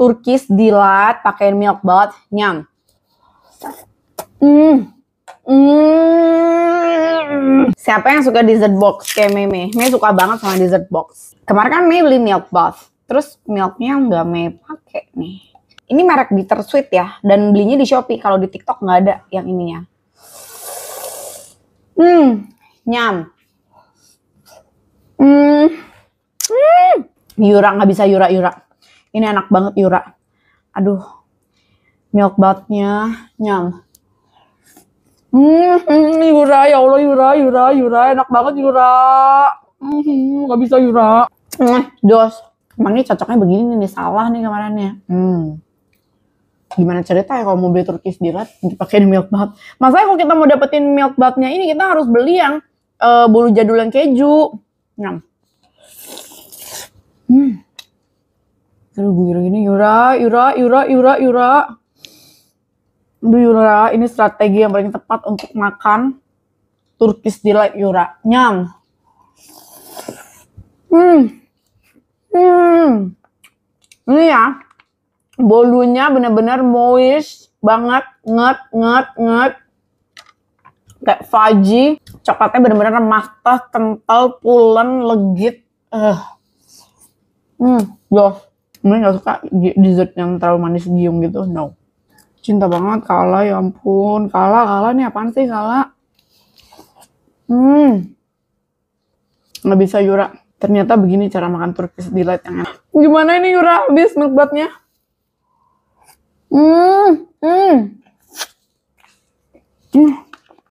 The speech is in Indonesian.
Turkish delight pakai milk bath nyam. Hmm. Hmm. Siapa yang suka dessert box kayak Meme? Meme suka banget sama dessert box. Kemarin kan Meme beli milk bath. Terus milknya nggak Meme pakai nih. Ini merek Bittersweet ya. Dan belinya di Shopee. Kalau di TikTok nggak ada yang ininya. Hmm. Nyam. Hmm. Hmm. Yura nggak bisa Yura Yura. Ini enak banget Yura. Aduh. Milk bathnya nyam. Hmm, Yura, ya Allah Yura, Yura, Yura, enak banget Yura. Hmm, gak bisa Yura. Hmm, Jos, emang ini cocoknya begini nih, salah nih kemarinnya. Hmm. Gimana cerita ya kalau mau beli Turkish delight dipakai milk bath? Masanya kalau kita mau dapetin milk bathnya ini kita harus beli yang uh, bolu jadul yang keju. Nyam. Hmm. Aduh, gue gini, Yura, Yura, Yura, Yura, Yura. Aduh Yura, ini strategi yang paling tepat untuk makan Turkish Delight Yura. Nyam. Hmm. Hmm. Ini ya, bolunya bener-bener moist banget, nget, nget, nget. Kayak fudgy, coklatnya bener-bener matah, kental, pulen, legit. Uh. Hmm, yo. Ini gak suka dessert yang terlalu manis giung gitu, no. Cinta banget Kala ya ampun. Kala Kala nih apaan sih Kala? Hmm. Nggak bisa Yura. Ternyata begini cara makan Turkish delight yang enak. Gimana ini Yura? Habis milk hmm hmm